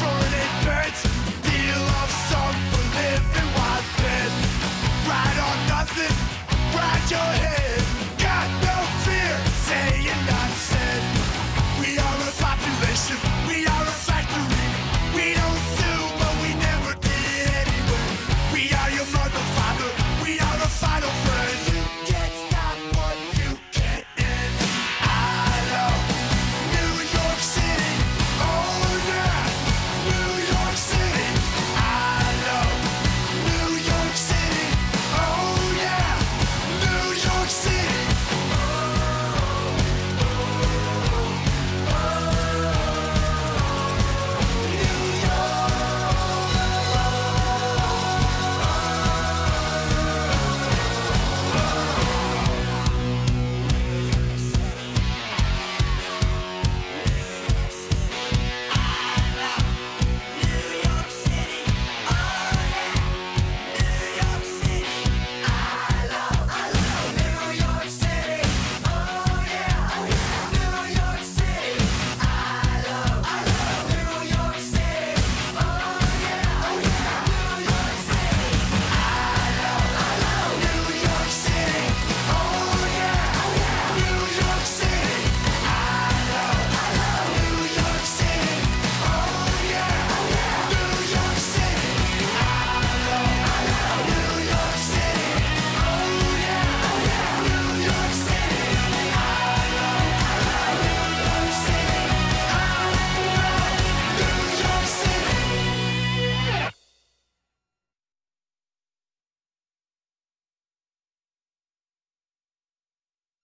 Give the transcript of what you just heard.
burning birds, deal of song for living wild. Ride on nothing, ride your head.